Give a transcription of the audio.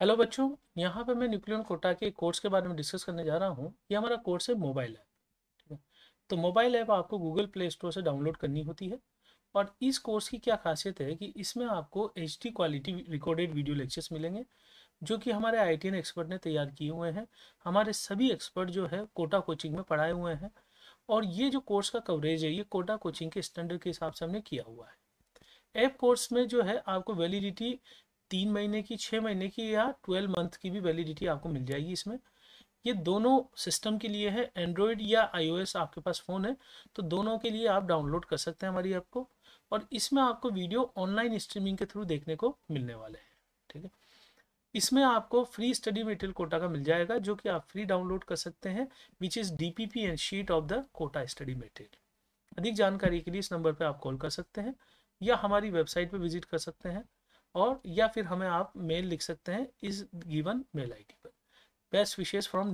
Hello बच्चों, यहाँ पे मैं न्यूक्लियन कोटा के कोर्स के बारे में डिस्कस करने जा रहा हूँ। ये हमारा कोर्स है मोबाइल ऐप ठीक है? तो मोबाइल ऐप आपको गूगल प्ले स्टोर से डाउनलोड करनी होती है और इस कोर्स की क्या खासियत है कि इसमें आपको HD quality recorded video lectures मिलेंगे, जो कि हमारे आई एक्सपर्ट ने तैयार किए हुए हैं। हमारे सभी एक्सपर्ट जो है कोटा कोचिंग में पढ़ाए हुए हैं और ये जो कोर्स का कवरेज है, ये कोटा कोचिंग के स्टैंडर्ड के हिसाब से हमने किया हुआ है। ऐप कोर्स में जो है आपको वैलिडिटी तीन महीने की छः महीने की या ट्वेल्व मंथ की भी वैलिडिटी आपको मिल जाएगी इसमें। ये दोनों सिस्टम के लिए है एंड्रॉयड या आईओएस आपके पास फ़ोन है तो दोनों के लिए आप डाउनलोड कर सकते हैं हमारी ऐप को और इसमें आपको वीडियो ऑनलाइन स्ट्रीमिंग के थ्रू देखने को मिलने वाले हैं, ठीक है? इसमें आपको फ्री स्टडी मटेरियल कोटा का मिल जाएगा, जो कि आप फ्री डाउनलोड कर सकते हैं which is DPP and sheet of the Kota study material अधिक जानकारी के लिए इस नंबर पर आप कॉल कर सकते हैं या हमारी वेबसाइट पर विज़िट कर सकते हैं। और या फिर हमें आप मेल लिख सकते हैं इस गिवन मेल आईडी पर। Best wishes from